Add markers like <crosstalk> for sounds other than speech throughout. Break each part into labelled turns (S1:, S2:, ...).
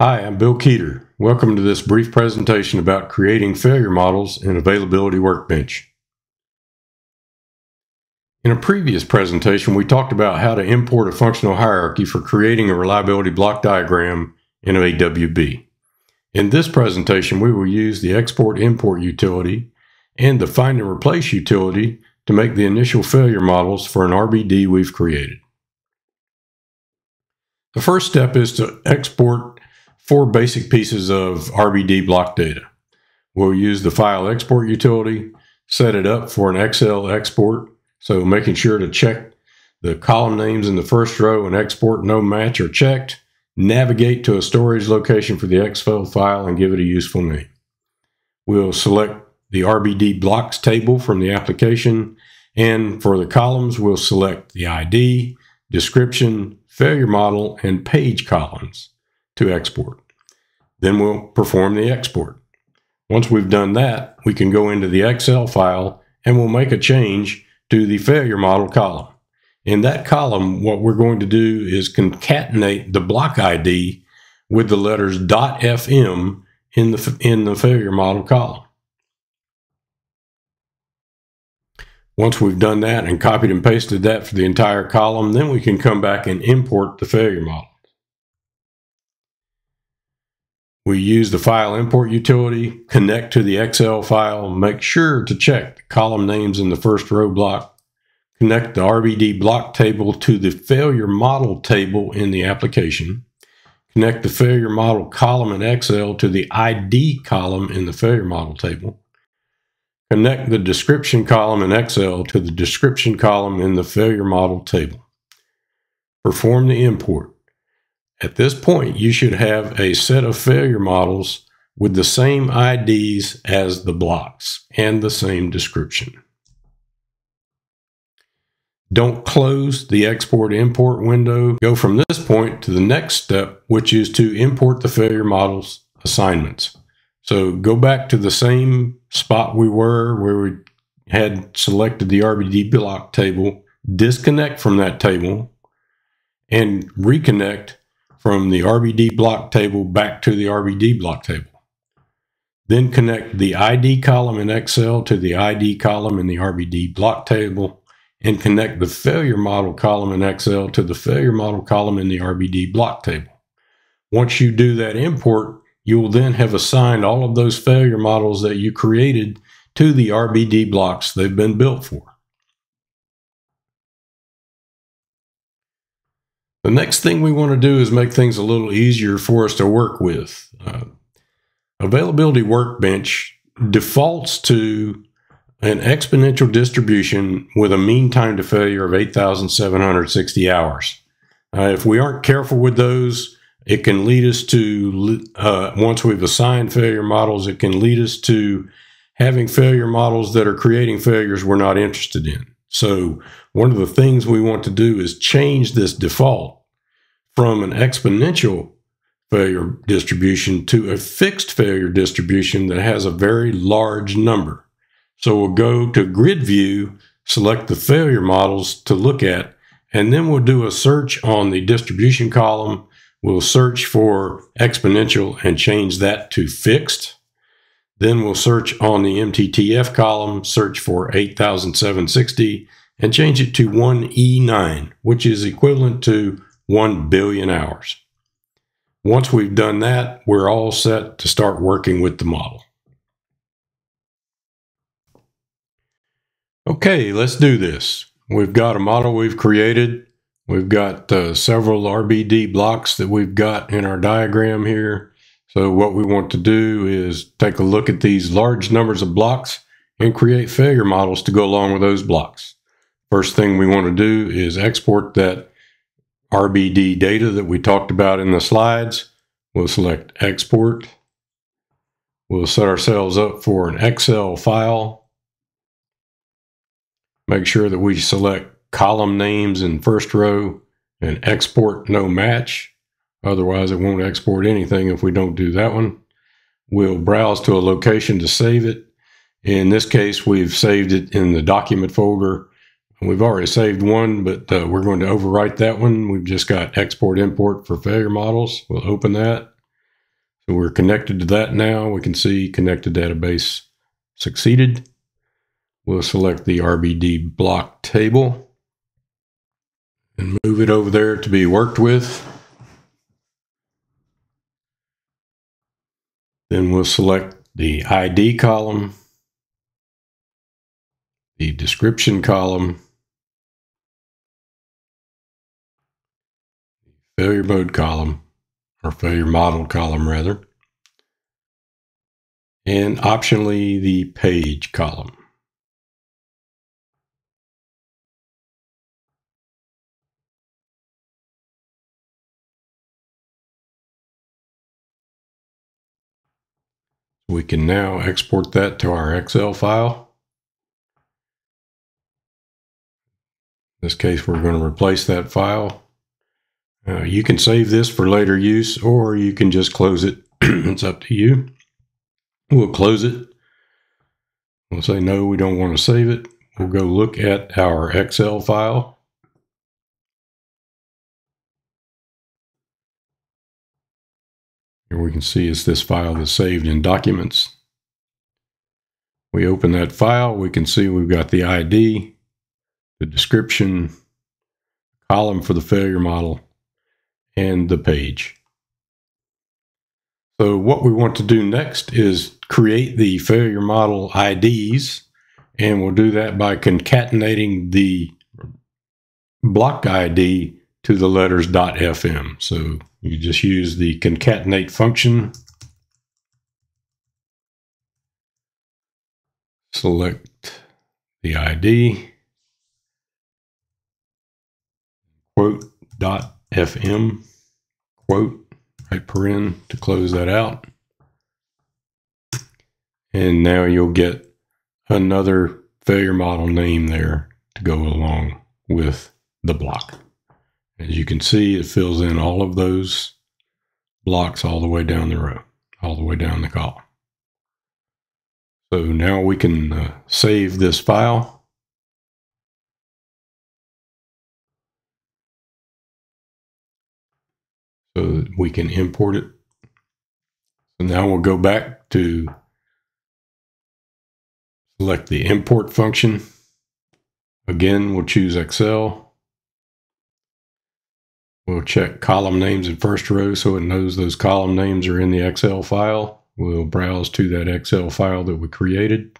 S1: Hi, I'm Bill Keeter. Welcome to this brief presentation about creating failure models in Availability Workbench. In a previous presentation, we talked about how to import a functional hierarchy for creating a reliability block diagram in AWB. In this presentation, we will use the export-import utility and the find and replace utility to make the initial failure models for an RBD we've created. The first step is to export four basic pieces of RBD block data. We'll use the file export utility, set it up for an Excel export, so making sure to check the column names in the first row and export no match are checked, navigate to a storage location for the Excel file and give it a useful name. We'll select the RBD blocks table from the application, and for the columns, we'll select the ID, description, failure model, and page columns to export. Then we'll perform the export. Once we've done that, we can go into the Excel file and we'll make a change to the failure model column. In that column, what we're going to do is concatenate the block ID with the letters .fm in the, in the failure model column. Once we've done that and copied and pasted that for the entire column, then we can come back and import the failure model. We use the file import utility, connect to the Excel file, make sure to check the column names in the first row block, connect the RBD block table to the failure model table in the application, connect the failure model column in Excel to the ID column in the failure model table, Connect the description column in Excel to the description column in the failure model table. Perform the import. At this point, you should have a set of failure models with the same IDs as the blocks and the same description. Don't close the export import window. Go from this point to the next step, which is to import the failure models assignments. So go back to the same spot we were where we had selected the RBD block table, disconnect from that table, and reconnect from the RBD block table back to the RBD block table. Then connect the ID column in Excel to the ID column in the RBD block table and connect the failure model column in Excel to the failure model column in the RBD block table. Once you do that import, you will then have assigned all of those failure models that you created to the RBD blocks they've been built for. The next thing we want to do is make things a little easier for us to work with. Uh, availability Workbench defaults to an exponential distribution with a mean time to failure of 8,760 hours. Uh, if we aren't careful with those, it can lead us to, uh, once we've assigned failure models, it can lead us to having failure models that are creating failures we're not interested in. So, one of the things we want to do is change this default from an exponential failure distribution to a fixed failure distribution that has a very large number. So, we'll go to grid view, select the failure models to look at, and then we'll do a search on the distribution column We'll search for exponential and change that to fixed. Then we'll search on the MTTF column, search for 8760 and change it to 1E9, which is equivalent to 1 billion hours. Once we've done that, we're all set to start working with the model. Okay, let's do this. We've got a model we've created. We've got uh, several RBD blocks that we've got in our diagram here. So what we want to do is take a look at these large numbers of blocks and create failure models to go along with those blocks. First thing we want to do is export that RBD data that we talked about in the slides. We'll select export. We'll set ourselves up for an Excel file. Make sure that we select column names in first row and export no match. Otherwise, it won't export anything if we don't do that one. We'll browse to a location to save it. In this case, we've saved it in the document folder. We've already saved one, but uh, we're going to overwrite that one. We've just got export import for failure models. We'll open that. So we're connected to that now. We can see connected database succeeded. We'll select the RBD block table and move it over there to be worked with. Then we'll select the ID column, the description column, failure mode column, or failure model column rather, and optionally the page column. We can now export that to our Excel file. In this case, we're going to replace that file. Uh, you can save this for later use, or you can just close it. <clears throat> it's up to you. We'll close it. We'll say, no, we don't want to save it. We'll go look at our Excel file. Here we can see it's this file that's saved in documents. We open that file, we can see we've got the ID, the description, column for the failure model, and the page. So what we want to do next is create the failure model IDs, and we'll do that by concatenating the block ID to the letters .fm. So you just use the concatenate function. Select the ID, quote fm, quote, right paren to close that out. And now you'll get another failure model name there to go along with the block. As you can see, it fills in all of those blocks all the way down the row, all the way down the column. So now we can uh, save this file. So that we can import it. So now we'll go back to select the import function. Again, we'll choose Excel. We'll check column names in first row so it knows those column names are in the Excel file. We'll browse to that Excel file that we created.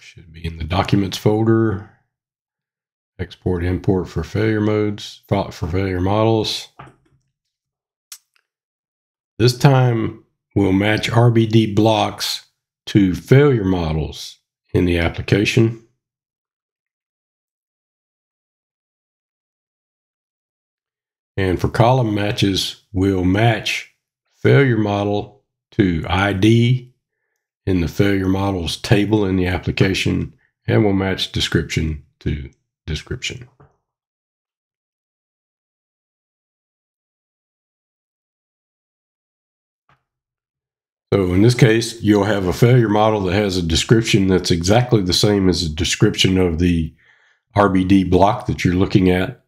S1: Should be in the documents folder. Export import for failure modes, for failure models. This time we'll match RBD blocks to failure models in the application. And for column matches, we'll match failure model to ID in the failure models table in the application, and we'll match description to description. So in this case, you'll have a failure model that has a description that's exactly the same as a description of the RBD block that you're looking at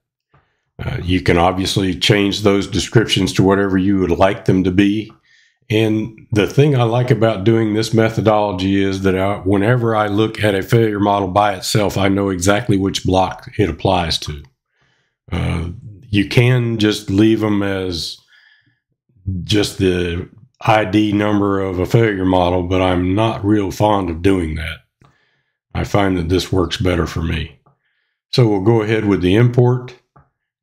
S1: uh, you can obviously change those descriptions to whatever you would like them to be. And the thing I like about doing this methodology is that I, whenever I look at a failure model by itself, I know exactly which block it applies to. Uh, you can just leave them as just the ID number of a failure model, but I'm not real fond of doing that. I find that this works better for me. So we'll go ahead with the import.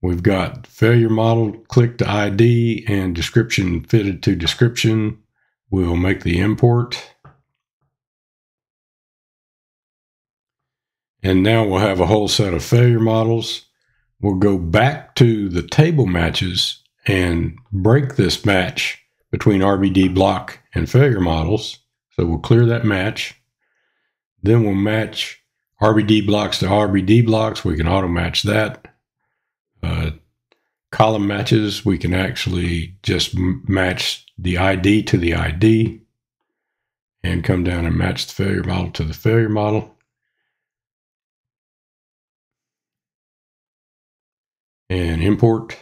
S1: We've got failure model click to ID and description fitted to description. We'll make the import. And now we'll have a whole set of failure models. We'll go back to the table matches and break this match between RBD block and failure models. So we'll clear that match. Then we'll match RBD blocks to RBD blocks. We can auto match that uh, column matches, we can actually just match the ID to the ID and come down and match the failure model to the failure model. and import.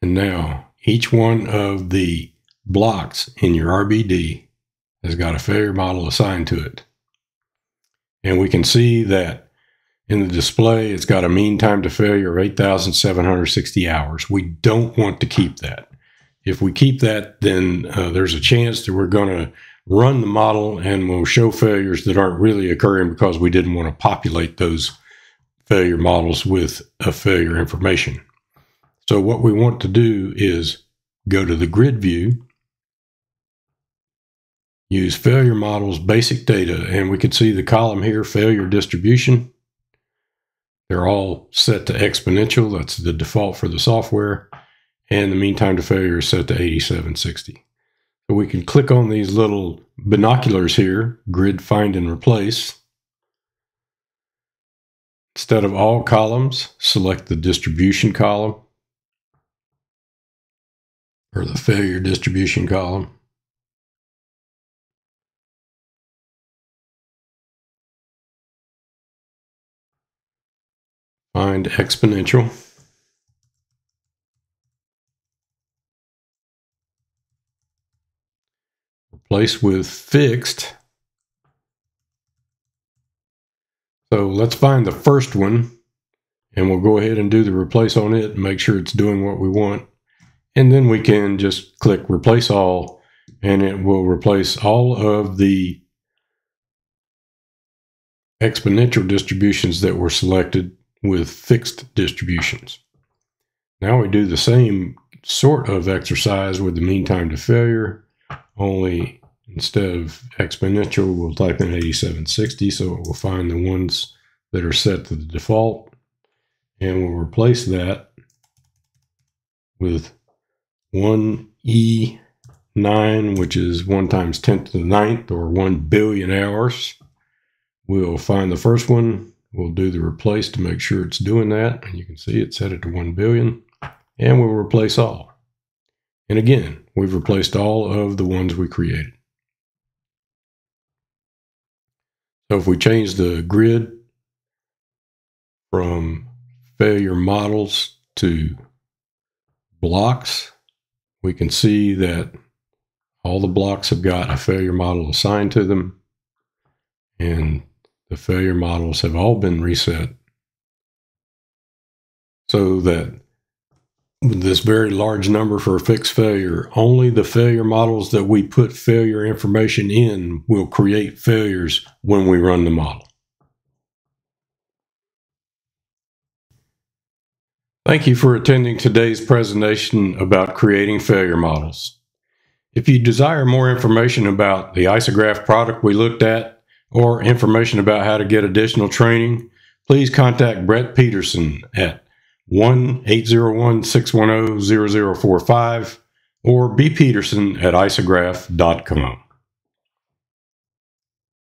S1: And now each one of the blocks in your RBD has got a failure model assigned to it. And we can see that in the display, it's got a mean time to failure of 8,760 hours. We don't want to keep that. If we keep that, then uh, there's a chance that we're going to run the model and we'll show failures that aren't really occurring because we didn't want to populate those failure models with a failure information. So what we want to do is go to the grid view, use failure models basic data, and we can see the column here, failure distribution. They're all set to exponential. That's the default for the software. And the mean time to failure is set to 8760. So we can click on these little binoculars here, grid find and replace. Instead of all columns, select the distribution column or the failure distribution column. Find exponential. Replace with fixed. So let's find the first one and we'll go ahead and do the replace on it and make sure it's doing what we want. And then we can just click replace all and it will replace all of the exponential distributions that were selected with fixed distributions. Now we do the same sort of exercise with the mean time to failure, only instead of exponential, we'll type in 8760, so it will find the ones that are set to the default, and we'll replace that with 1E9, which is 1 times 10 to the ninth, or 1 billion hours. We'll find the first one, We'll do the replace to make sure it's doing that. And you can see it set it to 1 billion. And we'll replace all. And again, we've replaced all of the ones we created. So if we change the grid from failure models to blocks, we can see that all the blocks have got a failure model assigned to them. And the failure models have all been reset so that this very large number for a fixed failure, only the failure models that we put failure information in will create failures when we run the model. Thank you for attending today's presentation about creating failure models. If you desire more information about the Isograph product we looked at, or information about how to get additional training, please contact Brett Peterson at 1 801 610 0045 or bpeterson at isograph.com.